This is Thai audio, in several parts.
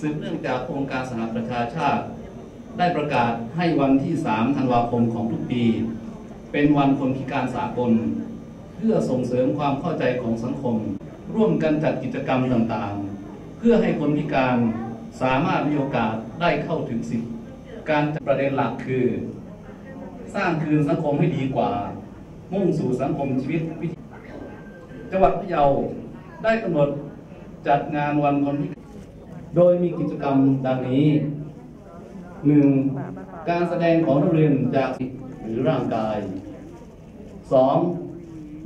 สืบเนื่องจากองค์การสหประชาติ ได้ประกาศให้วันที่ 3 ธันวาคมของทุกปี เป็นวันคนพิการสากล เพื่อส่งเสริมความเข้าใจของสังคม ร่วมกันจัดกิจกรรมต่างๆ เพื่อให้คนพิการสามารถมีโอกาสได้เข้าถึงสิทธิการประเด็นหลักคือ สร้างคืนสังคมให้ดีกว่า มุ่งสู่สังคมชีวิตวิถีจังหวัดพะเยาได้กำหนดจัดงานวันคนพิการ โดยมีกิจกรรมดังนี้หนึ่งการแสดงของนักเรียนจากหรือร่างกายสอง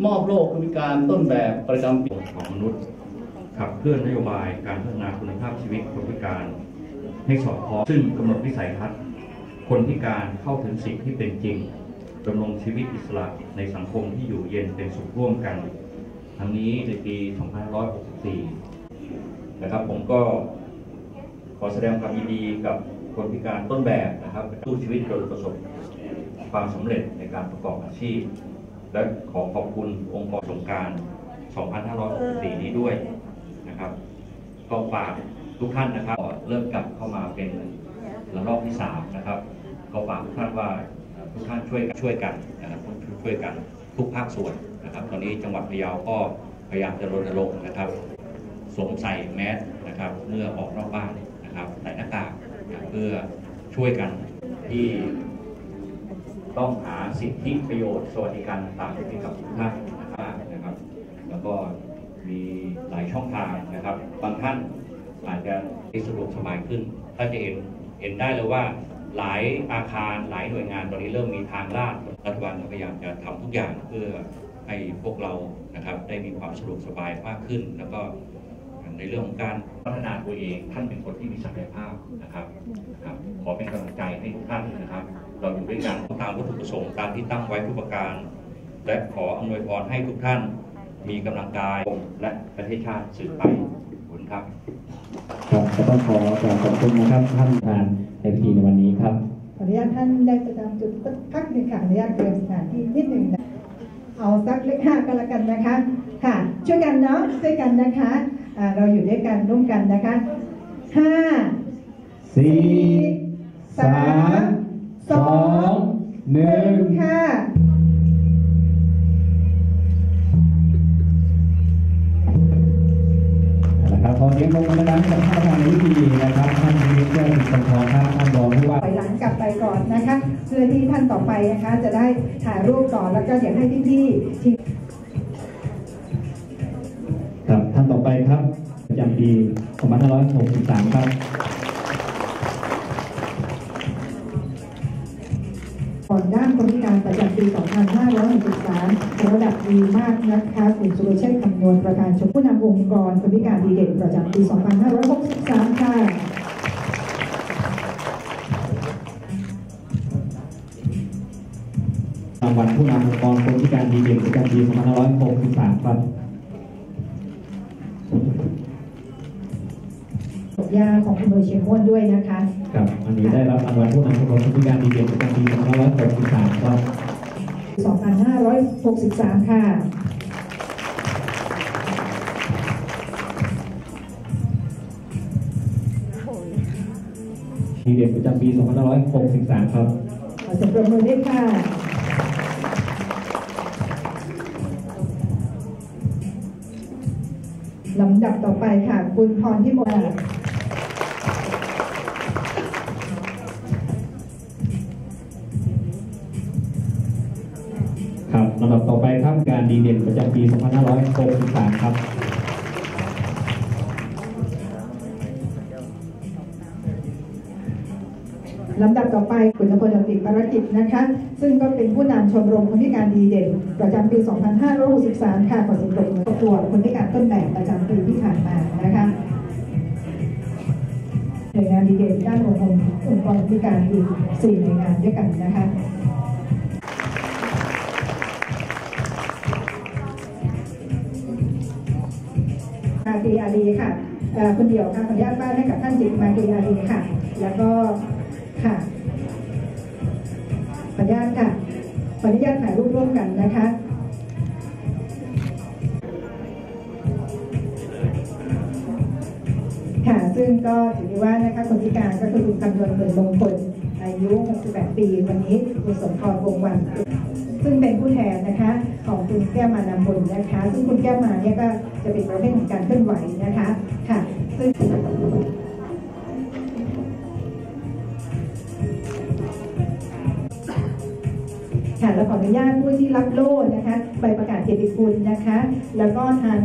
มอบโลกคนพิการต้นแบบประจำปีของมนุษย์ ขับเคลื่อนนโยบายการพัฒนาคุณภาพชีวิตคนพิการ ให้สอดคล้องซึ่งกำหนดวิสัยทัศน์คนพิการเข้าถึงสิ่งที่เป็นจริงดำรงชีวิตอิสระในสังคมที่อยู่เย็นเป็นสุขร่วมกัน ทั้งนี้ในปี 2564 นะครับผมก็ อแสดงความยินดีกับคนพิการต้นแบบนะครับสู้ชีวิตจนประสบความสำเร็จในการประกอบอาชีพ และขอขอบคุณองค์กรสงการ 2564 นี้ด้วยนะครับ ก็ฝากทุกท่านนะครับ เริ่มกลับเข้ามาเป็นระลอกที่ 3 นะครับ ก็ฝากทุกท่านว่าทุกท่านช่วยกันช่วยกันนะครับช่วยกันทุกภาคส่วนนะครับ ตอนนี้จังหวัดพะเยาก็พยายามจะรณรงค์นะครับ สวมใส่แมสนะครับ เมื่อออกนอกบ้าน นะครับใส่หน้ากากเพื่อช่วยกันที่ต้องหาสิทธิประโยชน์สวัสดิการต่างๆให้กับทุกท่านนะครับ แล้วก็มีหลายช่องทางนะครับ บางท่านอาจจะสะดวกสบายขึ้น ถ้าจะเห็นเห็นได้เลยว่าหลายอาคารหลายหน่วยงานตอนนี้เริ่มมีทางลาดรัฐบาลพยายามจะทำทุกอย่างเพื่อให้พวกเรานะครับได้มีความสะดวกสบายมากขึ้น แล้วก็ ในเรื่องของการพัฒนาตัวเอง ท่านเป็นคนที่มีศักยภาพนะครับครับ ขอเป็นกำลังใจให้ทุกท่านนะครับ เราอยู่ด้วยกันตามวัตถุประสงค์ตามที่ตั้งไว้ทุกประการ และขออำนวยพรให้ทุกท่าน มีกำลังกายและประเทศชาติสืบไปขอบคุณครับครับก็ต้องขอกราบขอบคุณนะครับท่านประธานในพิธีในวันนี้ครับขออนุญาตท่านได้ประจำจุดสักพักหนึ่งค่ะขออนุญาตเตรียมสถานที่นิดหนึ่งนะเอาสักเลขห้าก็แล้วกันนะคะ ค่ะ ช่วยกันเนาะช่วยกันนะคะ อ่าเราอยู่ด้วยกันร่วมกันนะคะห้าสี่สามสองหนึ่งค่ะนะครับขอเสียงปรบมือดังๆให้กับท่านประธานในพิธีนะครับท่านมินิสเตอร์สิทธิ์ทองครับท่านรองผู้ว่าปล่อยหลังกลับไปก่อนนะคะเพื่อที่ท่านต่อไปนะคะ จะได้ถ่ายรูปก่อนแล้วก็เดี๋ยวให้พี่ๆที ไปครับประจำปี2563 ครับ ก่อนด้านคนพิการประจำปี 2563ระดับดีมากนะคะคุณสุรเชษฐ์คำนวณประธานชมผู้นำองค์กรคนพิการดีเด่นประจำปี 2563 ค่ะรางวัลผู้นำองค์กรคนพิการดีเด่นประจำปี 2563 ครับ ยาของคุณโดยเชียงม่วนด้วยนะคะครับวันนี้ได้รับรางวัลผู้นำองค์กรคนพิการดีเด่นประจำปี2563ครับ2563 ค่ะดีเด่นประจำปี2563 ครับขอเสียงปรบมือด้วยค่ะลำดับต่อไปค่ะ คุณพรที่โมล ครับลำดับต่อไปครับการดีเด่นประจำปี 2563 ครับลำดับต่อไปคุณพลดติภารกิจนะคะ ซึ่งก็เป็นผู้นำชมรมคนพิการดีเด่น ประจำปี 2563 ค่ะขอสิงปรบมือประกวดคนพิการต้นแบบประจำปีที่ผ่านมานะคะหน่วยงานดีเด่นด้านองค์กรองค์กรพิการอีก4หน่วยงานด้วยกันนะคะ มาตีอารีค่ะคุณเดี่ยวค่ะขออนุญาตบ้านให้กับท่านจิตมาตีอารีค่ะ แล้วก็ค่ะขออนุญาตค่ะขออนุญาตถ่ายรูปร่วมกันนะคะค่ะซึ่งก็ถือว่านะคะคนพิการก็คือคุณคำนวณเหมือนมงคลอายุ 68 ปี วันนี้คุณสมพรวงวัน ซึ่งเป็นผู้แทนนะคะของคุณแก้วมานำบุญนะคะ ซึ่งคุณแก้วมาเนี่ยก็จะเป็นประเภทของการเคลื่อนไหวนะคะค่ะซึ่งค่ะแล้วขออนุญาตผู้ที่รับโล่นะคะใบประกาศเกียรติคุณนะคะ แล้วก็ทาง